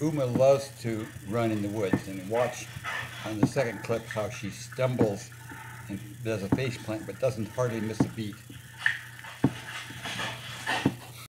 Uma loves to run in the woods, and watch on the second clip how she stumbles and does a face plant, but doesn't hardly miss a beat.